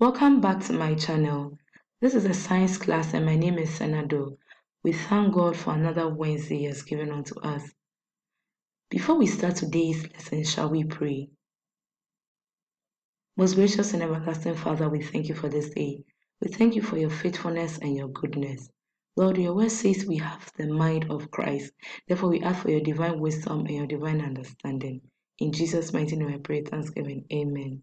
Welcome back to my channel. This is a science class and my name is Sena Doh. We thank God for another Wednesday He has given unto us. Before we start today's lesson, shall we pray? Most gracious and everlasting Father, we thank you for this day. We thank you for your faithfulness and your goodness. Lord, your word says we have the mind of Christ. Therefore, we ask for your divine wisdom and your divine understanding. In Jesus' mighty name, I pray thanksgiving. Amen.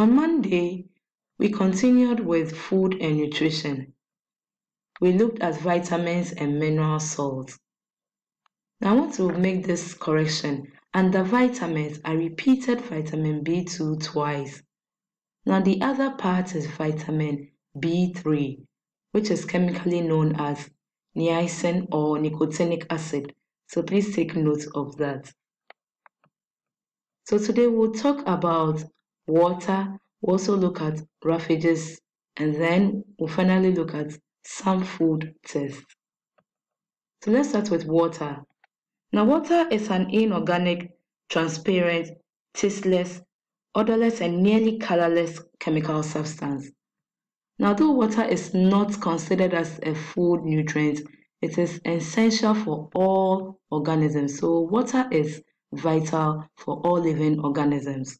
On Monday, we continued with food and nutrition. We looked at vitamins and mineral salts. Now, I want to make this correction. Under vitamins, I repeated vitamin B2 twice. Now, the other part is vitamin B3, which is chemically known as niacin or nicotinic acid. So please take note of that. So today we'll talk about water, we'll also look at roughages, and then we'll finally look at some food tests. So let's start with water. Now water is an inorganic, transparent, tasteless, odorless, and nearly colorless chemical substance. Now though water is not considered as a food nutrient, it is essential for all organisms. So water is vital for all living organisms.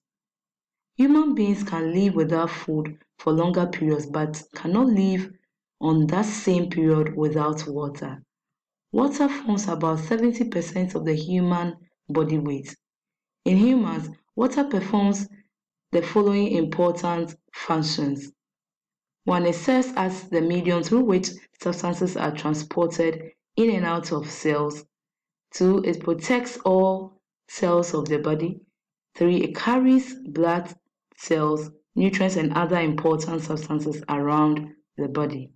Human beings can live without food for longer periods but cannot live on that same period without water. Water forms about 70% of the human body weight. In humans, water performs the following important functions. One, it serves as the medium through which substances are transported in and out of cells. Two, it protects all cells of the body. Three, it carries blood cells, nutrients, and other important substances around the body.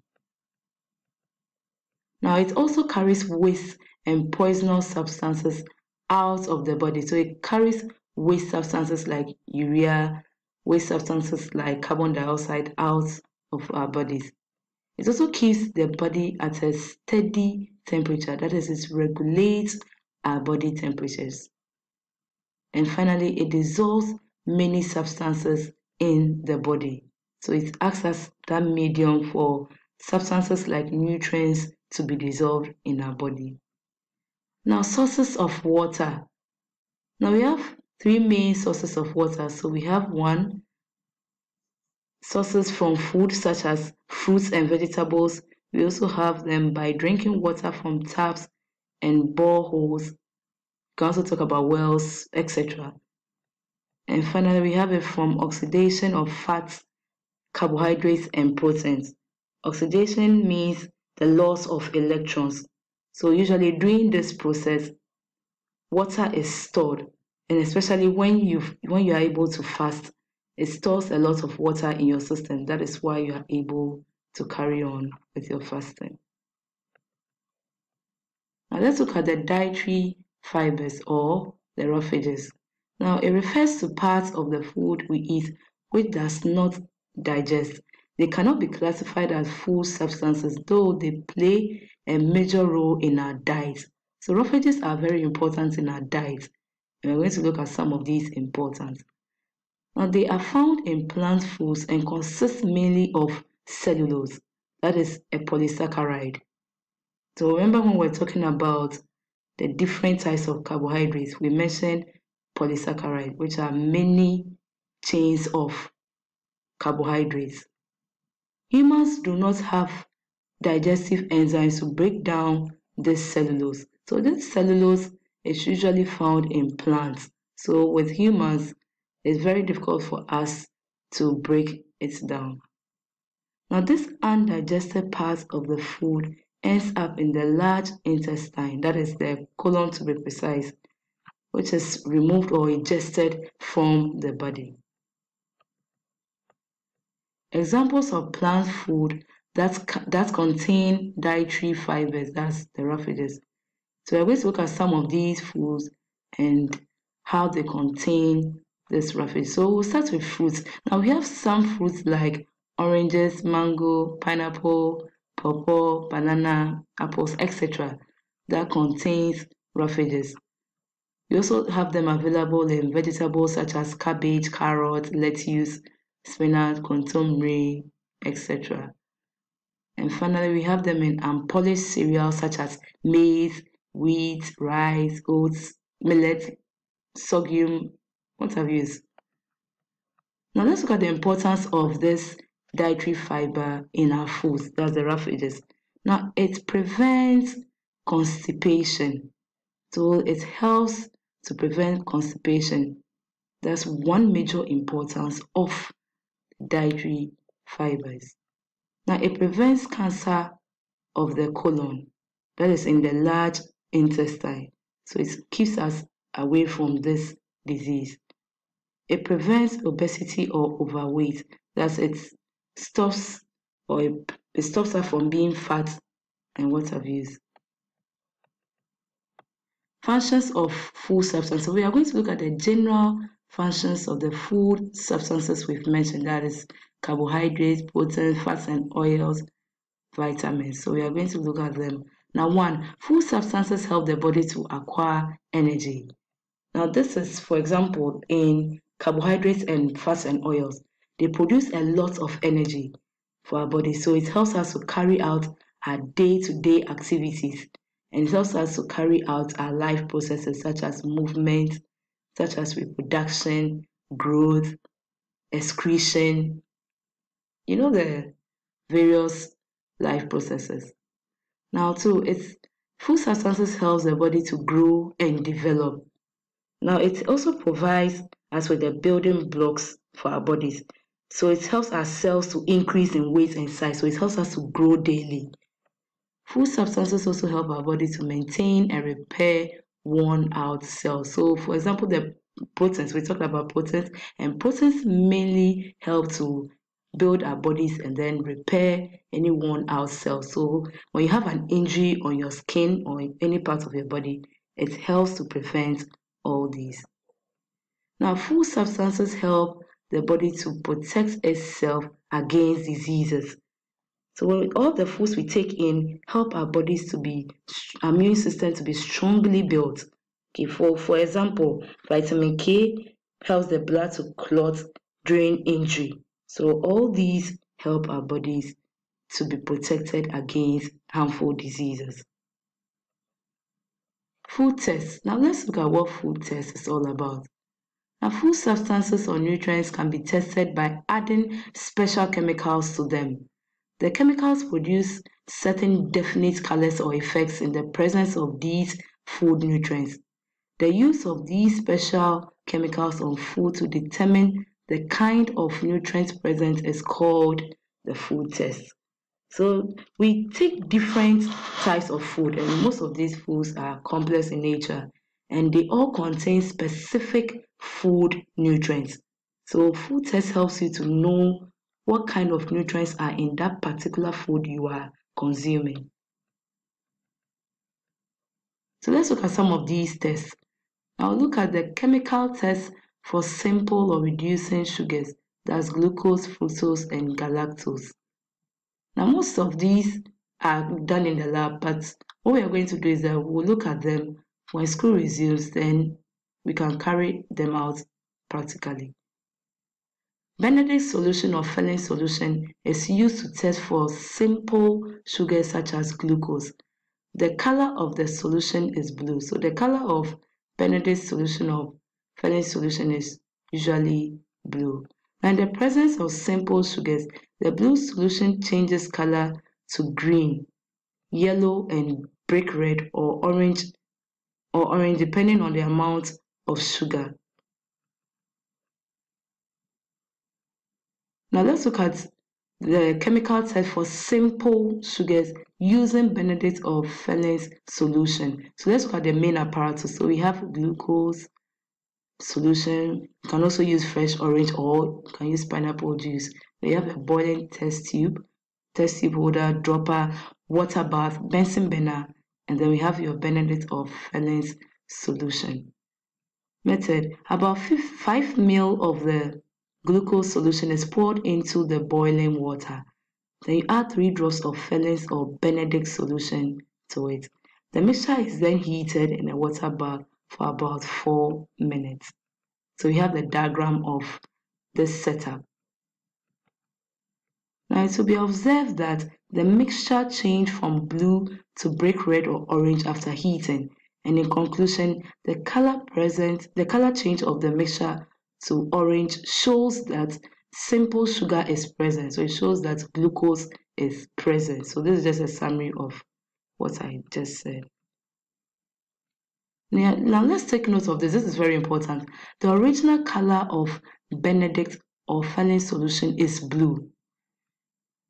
Now, it also carries waste and poisonous substances out of the body. So it carries waste substances like urea, waste substances like carbon dioxide out of our bodies. It also keeps the body at a steady temperature. That is, it regulates our body temperatures. And finally, it dissolves many substances in the body. So it acts as that medium for substances like nutrients to be dissolved in our body. Now, sources of water. Now, we have three main sources of water. So we have one, sources from food such as fruits and vegetables. We also have them by drinking water from taps and boreholes. We can also talk about wells, etc. And finally, we have it from oxidation of fats, carbohydrates, and proteins. Oxidation means the loss of electrons. So usually during this process, water is stored, and especially when you when you are able to fast, it stores a lot of water in your system. That is why you are able to carry on with your fasting. Now let's look at the dietary fibers or the roughages. Now, it refers to parts of the food we eat which does not digest. They cannot be classified as food substances, though they play a major role in our diet. So, roughages are very important in our diet, and we're going to look at some of these importance. Now, they are found in plant foods and consist mainly of cellulose, that is a polysaccharide. So, remember when we're talking about the different types of carbohydrates, we mentioned polysaccharide, which are many chains of carbohydrates. Humans do not have digestive enzymes to break down this cellulose. So this cellulose is usually found in plants. So with humans, it's very difficult for us to break it down. Now this undigested part of the food ends up in the large intestine, that is the colon to be precise, which is removed or ingested from the body. Examples of plant food that, that contain dietary fibers, that's the roughages. So we're going to look at some of these foods and how they contain this roughage. So we'll start with fruits. Now we have some fruits like oranges, mango, pineapple, pawpaw, banana, apples, etc. that contains roughages. We also have them available in vegetables such as cabbage, carrot, lettuce, spinach, kontomire, etc. And finally, we have them in unpolished cereals such as maize, wheat, rice, oats, millet, sorghum, what have you. Now let's look at the importance of this dietary fiber in our foods. That's the roughages. Now it prevents constipation. So it helps to prevent constipation. That's one major importance of dietary fibers. Now it prevents cancer of the colon, that is in the large intestine. So it keeps us away from this disease. It prevents obesity or overweight. That's it stops or it, it stops us from being fat and what have you. Functions of food substances. So we are going to look at the general functions of the food substances we've mentioned. That is carbohydrates, proteins, fats and oils, vitamins. So we are going to look at them. Now one, food substances help the body to acquire energy. Now this is, for example, in carbohydrates and fats and oils. They produce a lot of energy for our body. So it helps us to carry out our day-to-day -day activities and it helps us to carry out our life processes such as movement, such as reproduction, growth, excretion, you know, the various life processes. Now, too, it's food substances helps the body to grow and develop. Now, it also provides us with the building blocks for our bodies. So it helps our cells to increase in weight and size. So it helps us to grow daily. Food substances also help our body to maintain and repair worn out cells. So, for example, the proteins, we talked about proteins, and proteins mainly help to build our bodies and then repair any worn out cells. So, when you have an injury on your skin or in any part of your body, it helps to prevent all these. Now, food substances help the body to protect itself against diseases. So when all the foods we take in help our bodies to be immune system to be strongly built. Okay, for for example, vitamin K helps the blood to clot during injury. So all these help our bodies to be protected against harmful diseases. Food tests. Now let's look at what food test is all about. Now food substances or nutrients can be tested by adding special chemicals to them. The chemicals produce certain definite colors or effects in the presence of these food nutrients. The use of these special chemicals on food to determine the kind of nutrients present is called the food test. So we take different types of food, and most of these foods are complex in nature, and they all contain specific food nutrients. So food test helps you to know what kind of nutrients are in that particular food you are consuming. So let's look at some of these tests. Now look at the chemical test for simple or reducing sugars, that's glucose, fructose, and galactose. Now, most of these are done in the lab, but what we are going to do is that we'll look at them when school resumes, then we can carry them out practically. Benedict solution or Fehling solution is used to test for simple sugars such as glucose. The color of the solution is blue. So the color of Benedict's solution or Fehling solution is usually blue. In the presence of simple sugars, the blue solution changes color to green, yellow, and brick red or orange or orange depending on the amount of sugar. Now let's look at the chemical test for simple sugars using Benedict or Fehling's solution. So let's look at the main apparatus. So we have glucose, solution. You can also use fresh orange or you can use pineapple juice. We have a boiling test tube, test tube holder, dropper, water bath, Bunsen burner, and then we have your Benedict or Fehling's solution. Method About 5 ml of the glucose solution is poured into the boiling water. Then you add 3 drops of Fehling's or Benedict solution to it. The mixture is then heated in a water bath for about 4 minutes. So we have the diagram of this setup. Now it will be observed that the mixture changed from blue to brick red or orange after heating. And in conclusion, the color present, the color change of the mixture to orange shows that simple sugar is present. So it shows that glucose is present. So this is just a summary of what I just said. Now, now let's take note of this. This is very important. The original color of Benedict or Fehling solution is blue.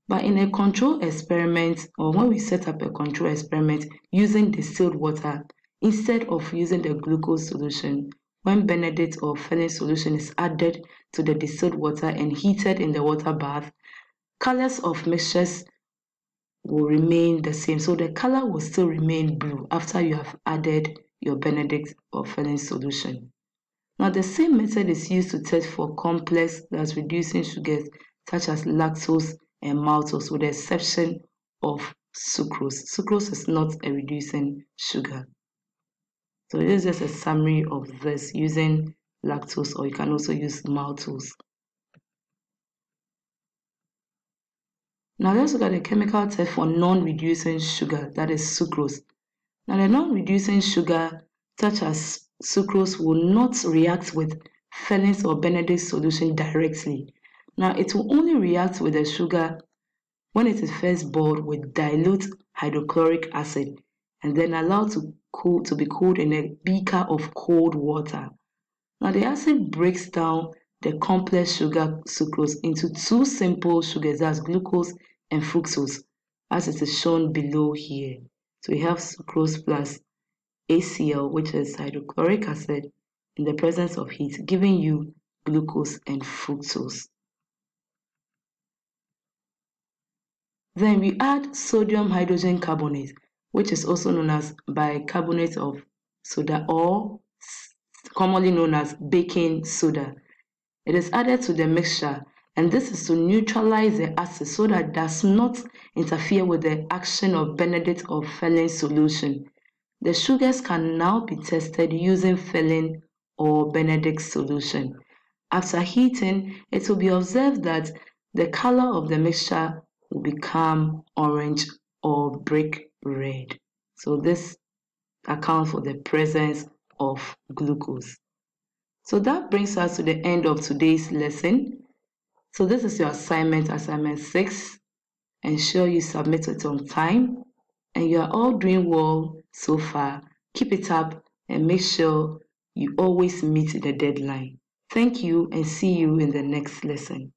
But in a control experiment, or when we set up a control experiment using distilled water, instead of using the glucose solution, when Benedict or Fehling solution is added to the distilled water and heated in the water bath, colors of mixtures will remain the same. So the color will still remain blue after you have added your Benedict or Fehling solution. Now the same method is used to test for complex that's reducing sugars such as lactose and maltose with the exception of sucrose. Sucrose is not a reducing sugar. So this is just a summary of this using lactose or you can also use maltose. Now let's look at the chemical test for non-reducing sugar, that is sucrose. Now the non-reducing sugar such as sucrose will not react with Fehling's or Benedict solution directly. Now it will only react with the sugar when it is first boiled with dilute hydrochloric acid and then allowed to cool to be cooled in a beaker of cold water. Now the acid breaks down the complex sugar sucrose into two simple sugars as glucose and fructose as it is shown below here. So we have sucrose plus HCl which is hydrochloric acid in the presence of heat giving you glucose and fructose. Then we add sodium hydrogen carbonate which is also known as bicarbonate of soda or commonly known as baking soda. It is added to the mixture and this is to neutralize the acid so that it does not interfere with the action of Benedict or Fehling solution. The sugars can now be tested using Fehling or Benedict solution. After heating, it will be observed that the color of the mixture will become orange or brick red. So this accounts for the presence of glucose. So that brings us to the end of today's lesson. So this is your assignment, assignment 6. Ensure you submit it on time and you are all doing well so far. Keep it up and make sure you always meet the deadline. Thank you and see you in the next lesson.